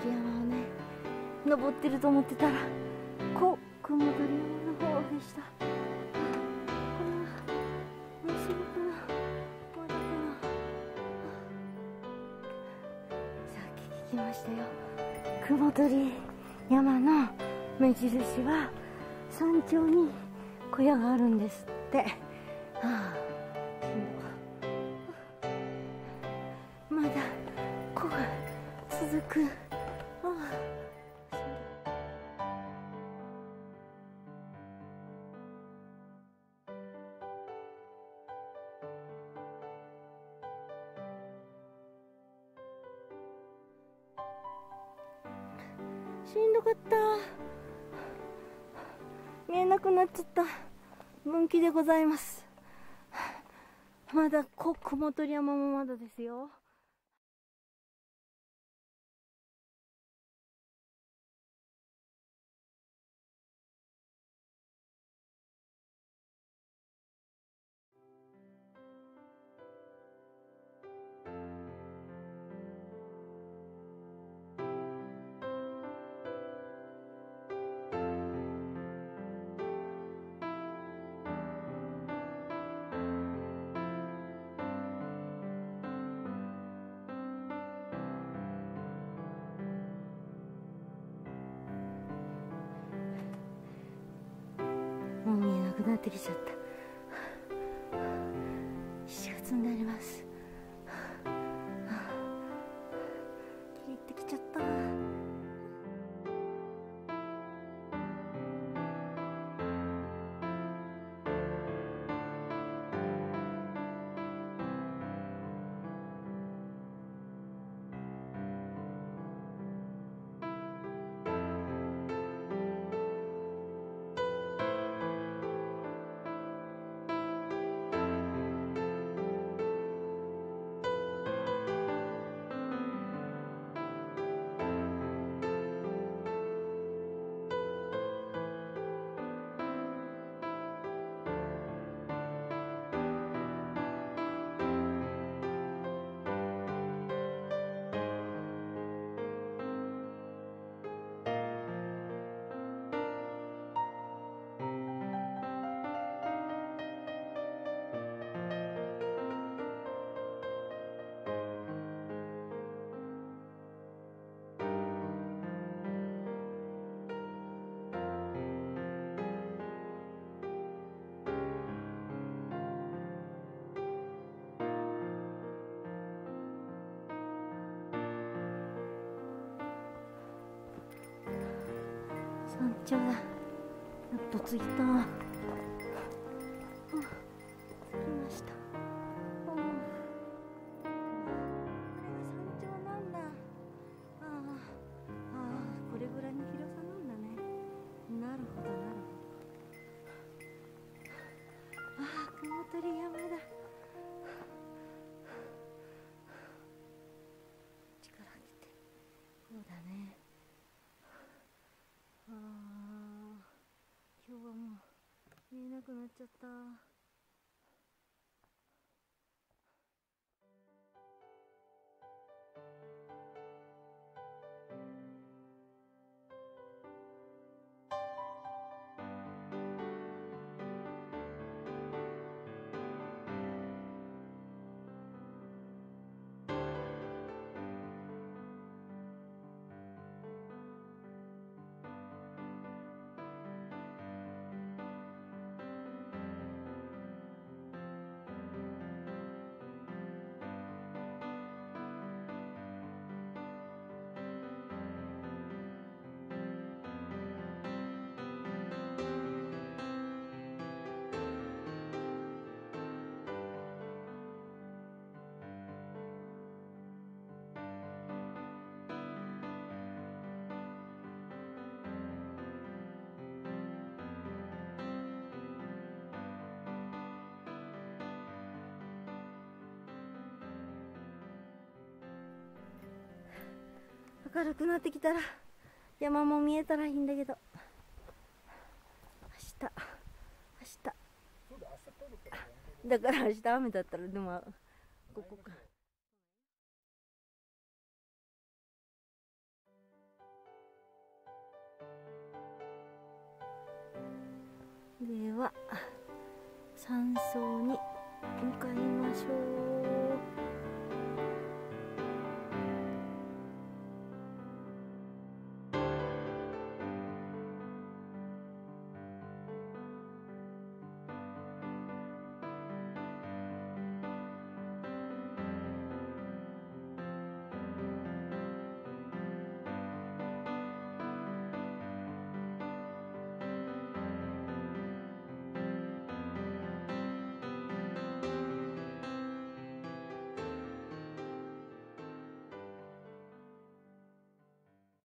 鳥山をね。登ってると思ってたらこ雲取山の方でしたこれはもうすぐかなまだかなさっき聞きましたよ雲取山の目印は山頂に小屋があるんですってはあまだ子が続くしんどかった。見えなくなっちゃった。分岐でございます。まだこ雲取山もまだですよ。なってきちゃった。山頂だやっと着いた。着きました。これが山頂なんだ。ああああこれぐらいの広さなんだね。なるほどなるほど。ああ雲取山だ。力入って。こうだねああ今日はもう見えなくなっちゃった。明るくなってきたら山も見えたらいいんだけど明日明日だから明日雨だったらでもここか。では山荘に向かいましょう。